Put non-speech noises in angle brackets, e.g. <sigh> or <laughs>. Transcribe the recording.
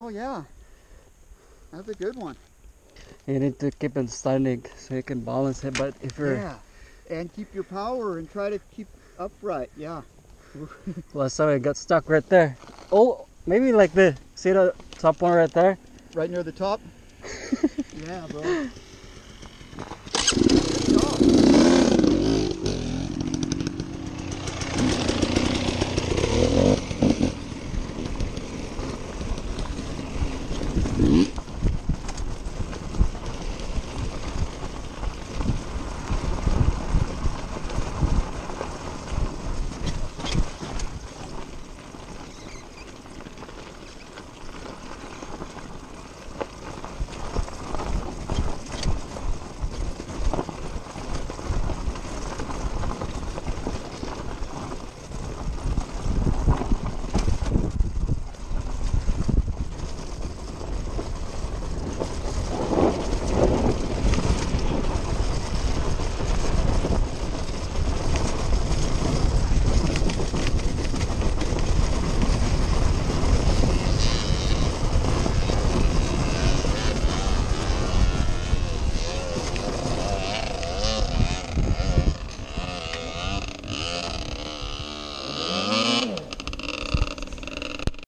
Oh yeah. That's a good one. You need to keep it standing so you can balance it. But if you're Yeah. And keep your power and try to keep upright. Yeah. <laughs> well, sorry, I got stuck right there. Oh, maybe like the see the top one right there. Right near the top. <laughs> yeah, bro. Good job. Uh...